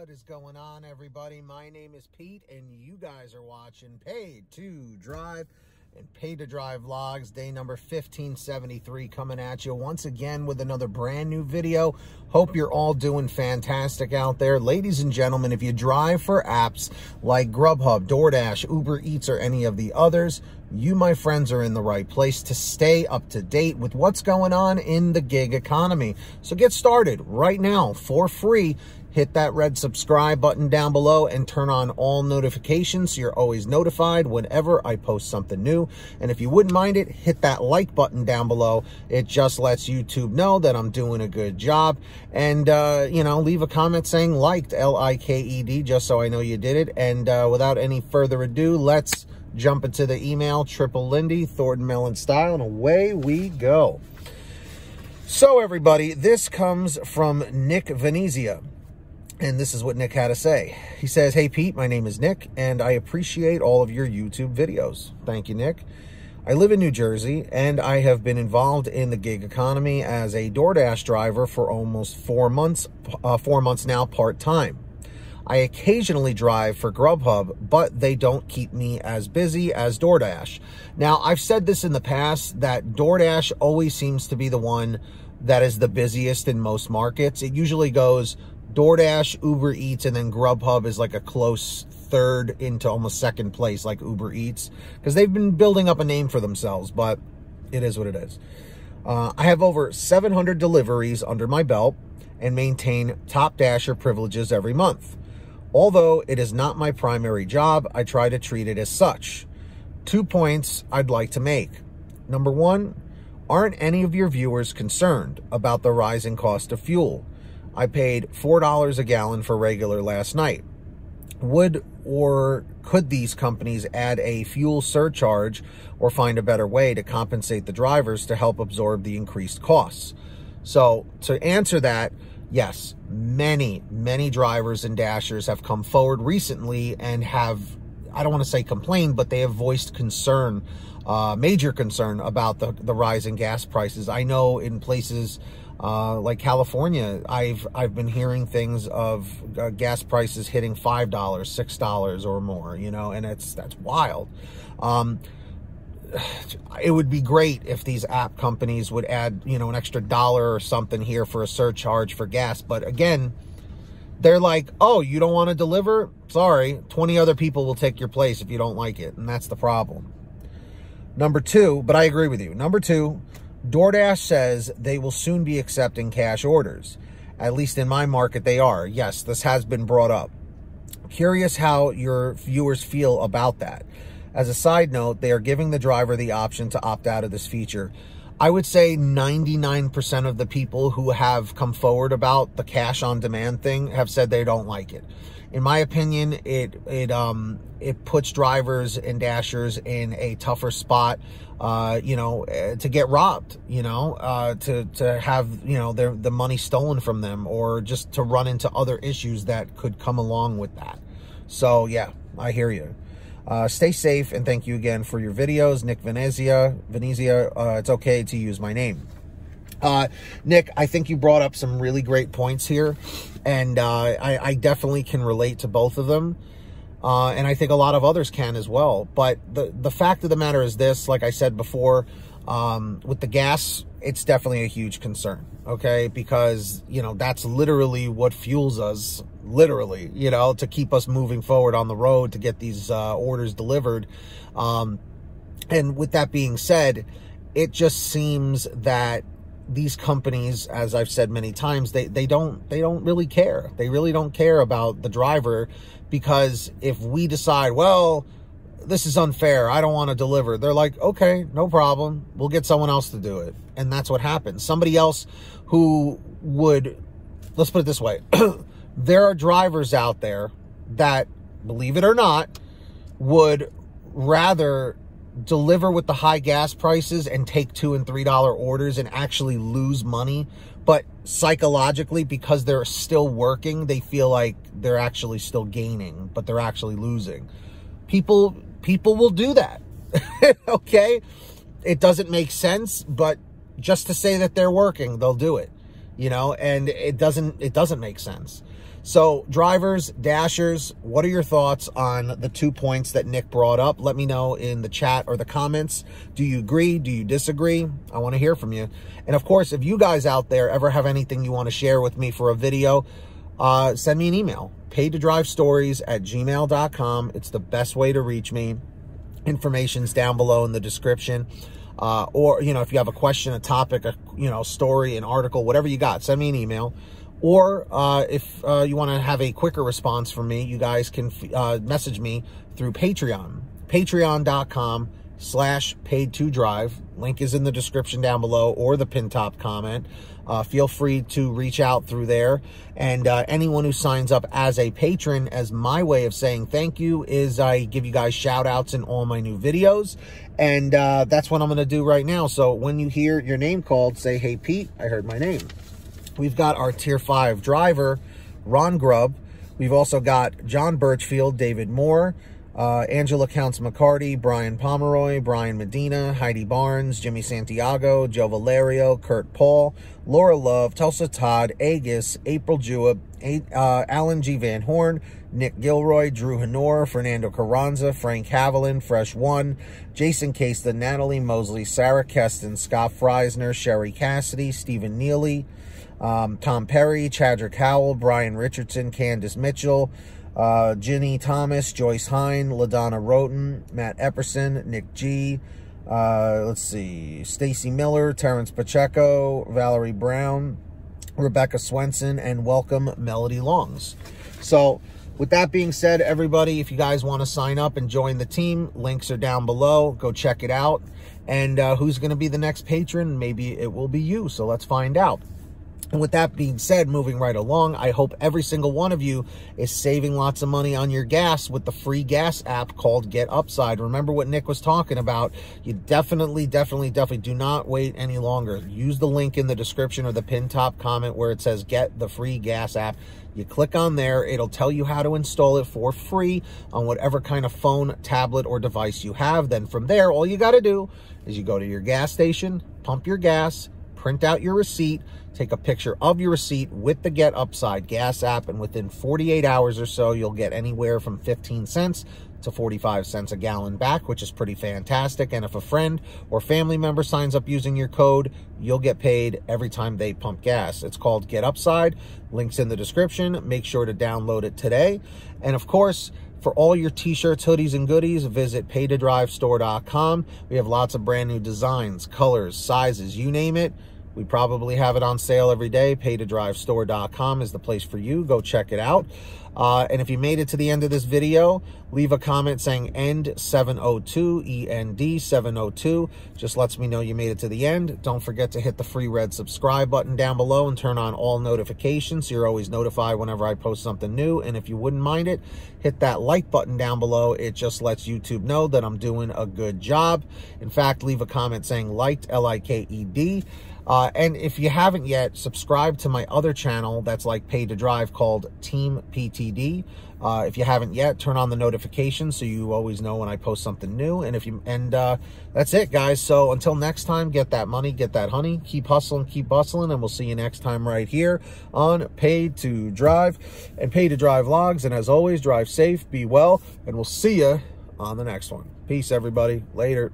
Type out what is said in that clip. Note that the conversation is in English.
What is going on, everybody? My name is Pete, and you guys are watching Paid to Drive and Paid to Drive Vlogs, day number 1573, coming at you once again with another brand new video. Hope you're all doing fantastic out there. Ladies and gentlemen, if you drive for apps like Grubhub, DoorDash, Uber Eats, or any of the others, you, my friends, are in the right place to stay up to date with what's going on in the gig economy. So get started right now for free hit that red subscribe button down below and turn on all notifications so you're always notified whenever I post something new. And if you wouldn't mind it, hit that like button down below. It just lets YouTube know that I'm doing a good job. And, uh, you know, leave a comment saying liked, L-I-K-E-D, just so I know you did it. And uh, without any further ado, let's jump into the email, Triple Lindy, Thornton Mellon style, and away we go. So, everybody, this comes from Nick Venezia. And this is what Nick had to say. He says, Hey, Pete, my name is Nick, and I appreciate all of your YouTube videos. Thank you, Nick. I live in New Jersey, and I have been involved in the gig economy as a DoorDash driver for almost four months, uh, four months now, part-time. I occasionally drive for Grubhub, but they don't keep me as busy as DoorDash. Now, I've said this in the past that DoorDash always seems to be the one that is the busiest in most markets. It usually goes DoorDash, Uber Eats, and then Grubhub is like a close third into almost second place, like Uber Eats, because they've been building up a name for themselves, but it is what it is. Uh, I have over 700 deliveries under my belt and maintain top dasher privileges every month. Although it is not my primary job, I try to treat it as such. Two points I'd like to make. Number one, aren't any of your viewers concerned about the rising cost of fuel? I paid $4 a gallon for regular last night. Would or could these companies add a fuel surcharge or find a better way to compensate the drivers to help absorb the increased costs? So to answer that, yes, many, many drivers and dashers have come forward recently and have, I don't want to say complained, but they have voiced concern, uh, major concern about the, the rise in gas prices. I know in places uh, like California, I've I've been hearing things of uh, gas prices hitting five dollars, six dollars or more. You know, and it's that's wild. Um, it would be great if these app companies would add, you know, an extra dollar or something here for a surcharge for gas. But again, they're like, oh, you don't want to deliver? Sorry, 20 other people will take your place if you don't like it. And that's the problem. Number two, but I agree with you. Number two, DoorDash says they will soon be accepting cash orders. At least in my market, they are. Yes, this has been brought up. Curious how your viewers feel about that. As a side note, they are giving the driver the option to opt out of this feature. I would say 99% of the people who have come forward about the cash on demand thing have said they don't like it. In my opinion, it it um it puts drivers and dashers in a tougher spot uh, you know, eh, to get robbed, you know, uh, to, to have, you know, their, the money stolen from them or just to run into other issues that could come along with that. So yeah, I hear you. Uh, stay safe and thank you again for your videos. Nick Venezia, Venezia, uh, it's okay to use my name. Uh, Nick, I think you brought up some really great points here, and uh, I, I, definitely can relate to both of them. Uh, and I think a lot of others can as well. But the, the fact of the matter is this, like I said before, um, with the gas, it's definitely a huge concern, okay? Because, you know, that's literally what fuels us, literally, you know, to keep us moving forward on the road to get these uh, orders delivered. Um, and with that being said, it just seems that these companies, as I've said many times, they, they don't they don't really care. They really don't care about the driver because if we decide, well, this is unfair, I don't want to deliver, they're like, okay, no problem, we'll get someone else to do it. And that's what happens. Somebody else who would, let's put it this way, there are drivers out there that, believe it or not, would rather deliver with the high gas prices and take two and three dollar orders and actually lose money. But psychologically because they're still working they feel like they're actually still gaining but they're actually losing. People people will do that okay? It doesn't make sense but just to say that they're working they'll do it you know and it doesn't it doesn't make sense So, drivers, dashers, what are your thoughts on the two points that Nick brought up? Let me know in the chat or the comments. Do you agree? Do you disagree? I want to hear from you. And of course, if you guys out there ever have anything you want to share with me for a video, uh, send me an email. Paid to drive stories at gmail.com. It's the best way to reach me. Information's down below in the description. Uh, or, you know, if you have a question, a topic, a, you know, story, an article, whatever you got, send me an email. Or uh, if uh, you want to have a quicker response from me, you guys can uh, message me through Patreon. Patreon.com slash paid to drive. Link is in the description down below or the pin top comment. Uh, feel free to reach out through there. And uh, anyone who signs up as a patron, as my way of saying thank you, is I give you guys shout outs in all my new videos. And uh, that's what I'm going to do right now. So when you hear your name called, say, hey, Pete, I heard my name. We've got our Tier 5 driver, Ron Grubb. We've also got John Birchfield, David Moore, uh, Angela Counts McCarty, Brian Pomeroy, Brian Medina, Heidi Barnes, Jimmy Santiago, Joe Valerio, Kurt Paul, Laura Love, Tulsa Todd, Agus, April Jewett, uh, Alan G. Van Horn, Nick Gilroy, Drew Honor, Fernando Carranza, Frank Haviland, Fresh One, Jason Casta, Natalie Mosley, Sarah Keston, Scott Freisner, Sherry Cassidy, Stephen Neely, um, Tom Perry, Chadrick Howell, Brian Richardson, Candace Mitchell, uh, Ginny Thomas, Joyce Hine, LaDonna Roten, Matt Epperson, Nick G, uh, let's see, Stacy Miller, Terrence Pacheco, Valerie Brown, Rebecca Swenson, and welcome Melody Longs. So, with that being said, everybody, if you guys want to sign up and join the team, links are down below. Go check it out. And uh, who's going to be the next patron? Maybe it will be you. So let's find out. And with that being said, moving right along, I hope every single one of you is saving lots of money on your gas with the free gas app called Get Upside. Remember what Nick was talking about. You definitely, definitely, definitely do not wait any longer. Use the link in the description or the pin top comment where it says Get the free gas app. You click on there, it'll tell you how to install it for free on whatever kind of phone, tablet, or device you have. Then from there, all you got to do is you go to your gas station, pump your gas, print out your receipt, take a picture of your receipt with the Get Upside gas app, and within 48 hours or so, you'll get anywhere from 15 cents to 45 cents a gallon back, which is pretty fantastic. And if a friend or family member signs up using your code, you'll get paid every time they pump gas. It's called Get Upside. Links in the description. Make sure to download it today. And of course, for all your t-shirts, hoodies, and goodies, visit paidtodrivestore.com. We have lots of brand new designs, colors, sizes, you name it. We probably have it on sale every day. Paidtodrivestore.com is the place for you. Go check it out. Uh, and if you made it to the end of this video, leave a comment saying END 702, END 702. Just lets me know you made it to the end. Don't forget to hit the free red subscribe button down below and turn on all notifications so you're always notified whenever I post something new. And if you wouldn't mind it, hit that like button down below. It just lets YouTube know that I'm doing a good job. In fact, leave a comment saying liked, L-I-K-E-D. Uh, and if you haven't yet, subscribe to my other channel that's like paid to drive called Team PTD. Uh, if you haven't yet, turn on the notifications so you always know when I post something new. And if you and uh, that's it, guys. So until next time, get that money, get that honey, keep hustling, keep bustling, and we'll see you next time right here on Paid to Drive and Paid to Drive Vlogs. And as always, drive safe, be well, and we'll see you on the next one. Peace, everybody. Later.